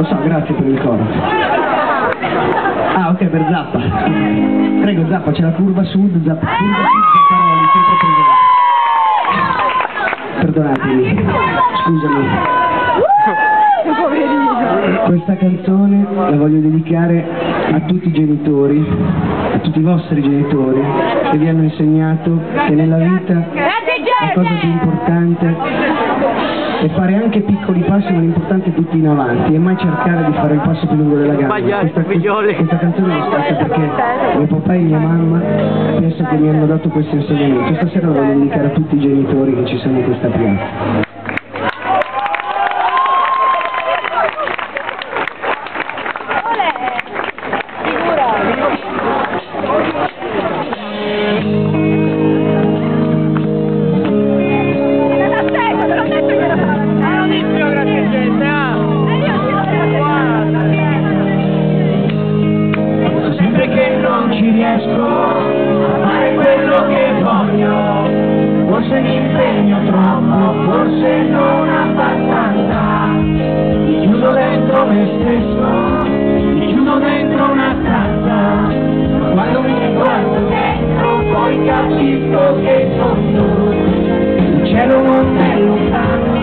Lo so, grazie per il coro. Ah, ok, per Zappa. Prego, Zappa, c'è la curva sud, Zappa, curva sud, Zapparoli, sempre presente. Perdonatemi, scusami. Questa canzone la voglio dedicare a tutti i genitori, a tutti i vostri genitori che vi hanno insegnato che nella vita la cosa più importante è fare anche piccoli passi, ma l'importante è tutti in avanti e mai cercare di fare il passo più lungo della gamba. Questa, questa, canzone l'ho scritta perché mio papà e mia mamma penso che mi hanno dato questo insegnamento. Stasera lo voglio dedicare a tutti i genitori che ci sono in questa piazza. Che voglio, forse mi impegno troppo, forse non abbastanza. Mi chiudo dentro me stesso, mi chiudo dentro una stanza, ma quando mi guardo dentro poi capisco che fondo il cielo non è lontano,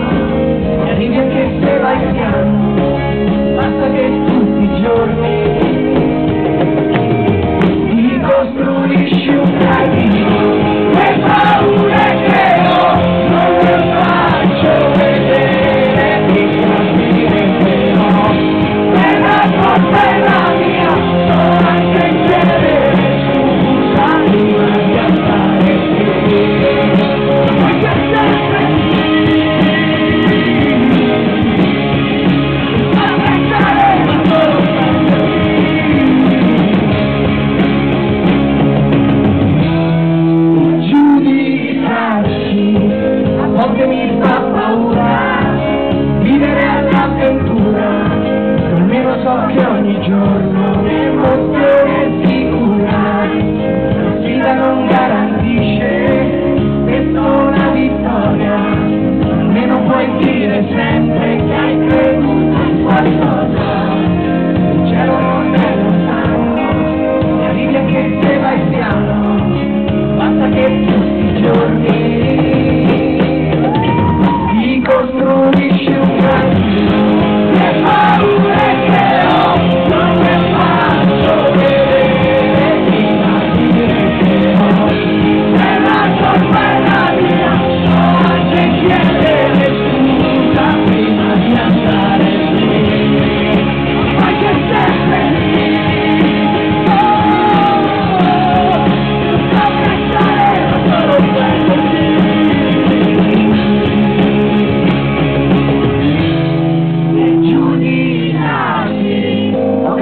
e arrivi anche se vai piano,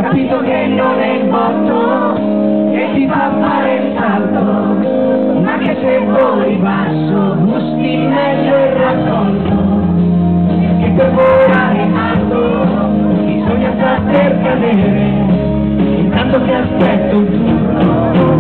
capito che non è il botto che ti fa fare il salto. Ma che se voli basso gusti meglio il raccolto che per volare alto bisogna saper cadere. Intanto che aspetto giù